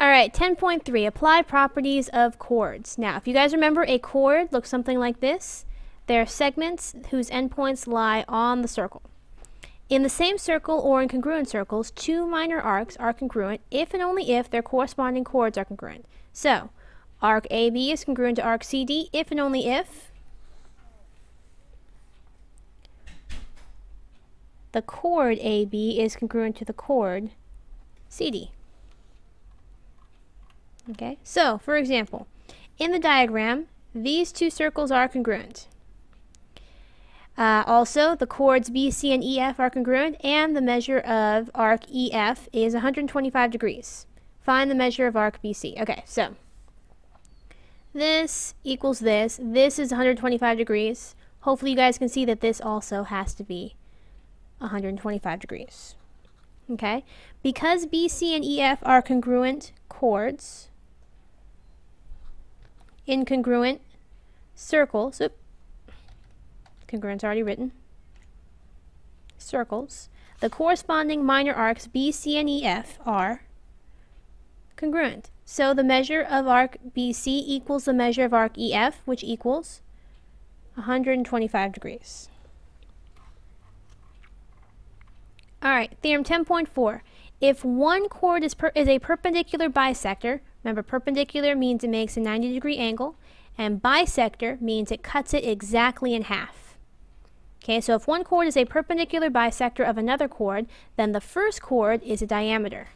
All right, 10.3, apply properties of chords. Now, if you guys remember, a chord looks something like this. There are segments whose endpoints lie on the circle. In the same circle or in congruent circles, two minor arcs are congruent if and only if their corresponding chords are congruent. So, arc AB is congruent to arc CD if and only if the chord AB is congruent to the chord CD. Okay, so for example, in the diagram, these two circles are congruent. Uh, also, the chords B, C, and EF are congruent, and the measure of arc EF is 125 degrees. Find the measure of arc BC. Okay, so this equals this. This is 125 degrees. Hopefully you guys can see that this also has to be 125 degrees. Okay, because BC and EF are congruent chords, incongruent circles, oops, congruent's already written, circles, the corresponding minor arcs B, C, and EF are congruent. So the measure of arc BC equals the measure of arc EF, which equals 125 degrees. Alright, theorem 10.4. If one chord is, is a perpendicular bisector, remember perpendicular means it makes a 90 degree angle, and bisector means it cuts it exactly in half. Okay, so if one chord is a perpendicular bisector of another chord, then the first chord is a diameter.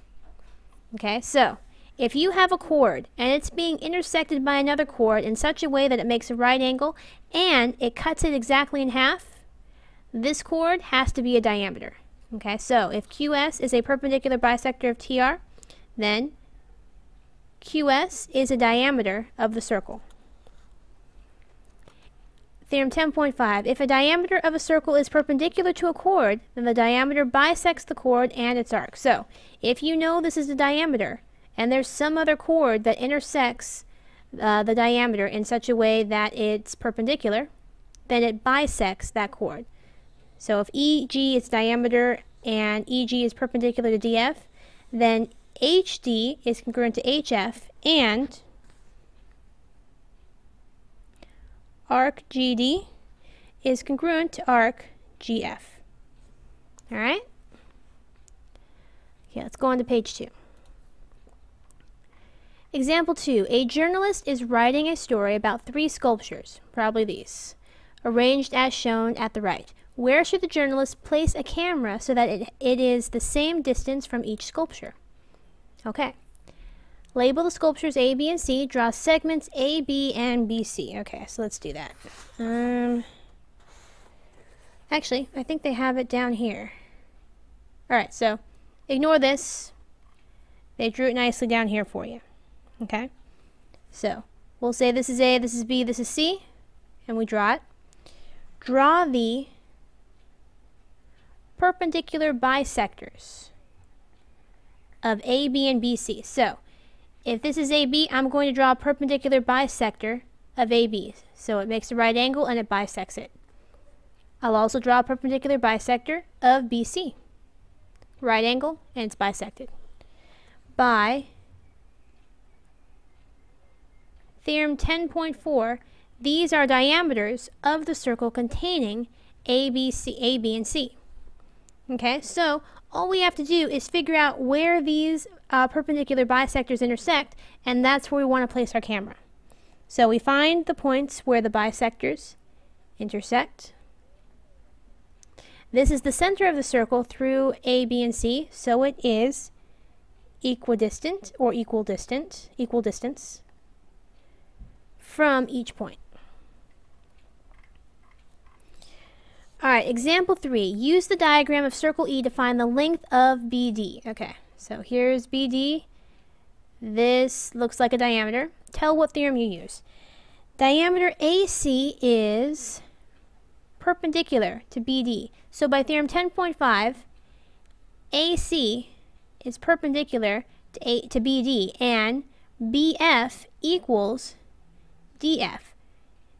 Okay, so if you have a chord and it's being intersected by another chord in such a way that it makes a right angle and it cuts it exactly in half, this chord has to be a diameter. Okay, so if QS is a perpendicular bisector of TR, then QS is a diameter of the circle. Theorem 10.5. If a diameter of a circle is perpendicular to a chord, then the diameter bisects the chord and its arc. So, if you know this is the diameter, and there's some other chord that intersects uh, the diameter in such a way that it's perpendicular, then it bisects that chord. So if EG is diameter and EG is perpendicular to DF, then HD is congruent to HF and arc GD is congruent to arc GF. All right? Okay, let's go on to page two. Example 2. A journalist is writing a story about three sculptures, probably these, arranged as shown at the right. Where should the journalist place a camera so that it, it is the same distance from each sculpture? Okay. Label the sculptures A, B, and C. Draw segments A, B, and BC. Okay, so let's do that. Um, actually, I think they have it down here. Alright, so ignore this. They drew it nicely down here for you. Okay? So, we'll say this is A, this is B, this is C, and we draw it. Draw the perpendicular bisectors of AB and BC. So, if this is AB, I'm going to draw a perpendicular bisector of AB. So it makes a right angle and it bisects it. I'll also draw a perpendicular bisector of BC. Right angle and it's bisected. By theorem 10.4, these are diameters of the circle containing A, B, C, A, B, and C. Okay, so all we have to do is figure out where these uh, perpendicular bisectors intersect, and that's where we want to place our camera. So we find the points where the bisectors intersect. This is the center of the circle through A, B, and C, so it is equidistant or equal distant, equal distance from each point. Alright, example 3. Use the diagram of circle E to find the length of BD. Okay, so here's BD. This looks like a diameter. Tell what theorem you use. Diameter AC is perpendicular to BD. So by theorem 10.5, AC is perpendicular to, A, to BD and BF equals DF.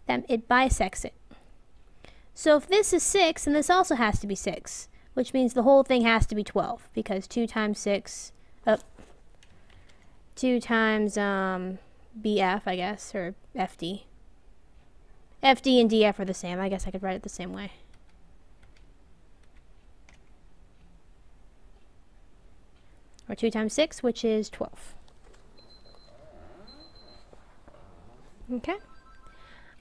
Then it bisects it. So if this is 6, then this also has to be 6, which means the whole thing has to be 12, because 2 times 6, oh, 2 times um, BF, I guess, or FD. FD and DF are the same. I guess I could write it the same way. Or 2 times 6, which is 12. Okay.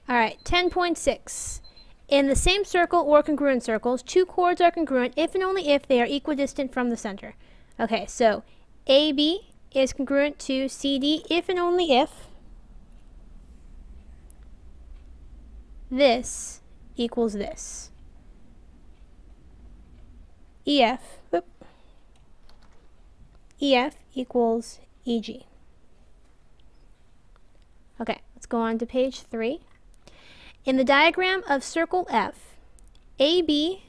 All right, 10.6. In the same circle or congruent circles, two chords are congruent if and only if they are equidistant from the center. Okay, so AB is congruent to CD if and only if this equals this. EF, whoop, EF equals EG. Okay, let's go on to page 3. In the diagram of circle F, AB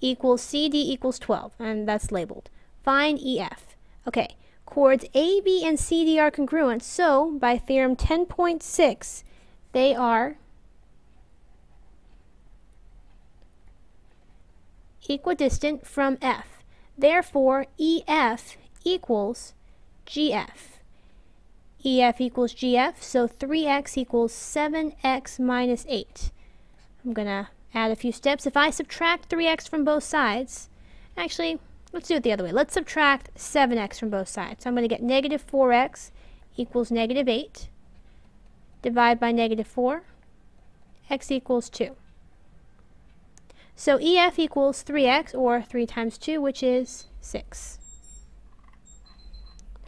equals CD equals 12, and that's labeled. Find EF. Okay, chords AB and CD are congruent, so by theorem 10.6, they are equidistant from F. Therefore, EF equals GF. EF equals GF, so 3x equals 7x minus 8. I'm going to add a few steps. If I subtract 3x from both sides, actually, let's do it the other way. Let's subtract 7x from both sides. So I'm going to get negative 4x equals negative 8. Divide by negative 4. x equals 2. So EF equals 3x, or 3 times 2, which is 6.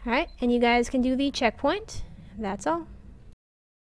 Alright, and you guys can do the checkpoint. That's all.